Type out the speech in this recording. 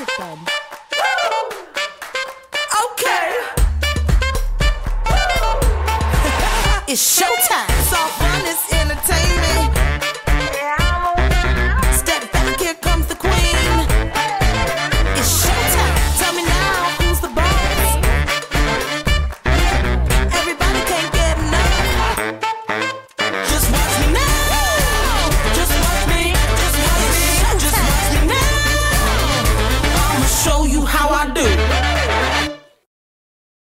Okay. it's showtime. It's fun, it's.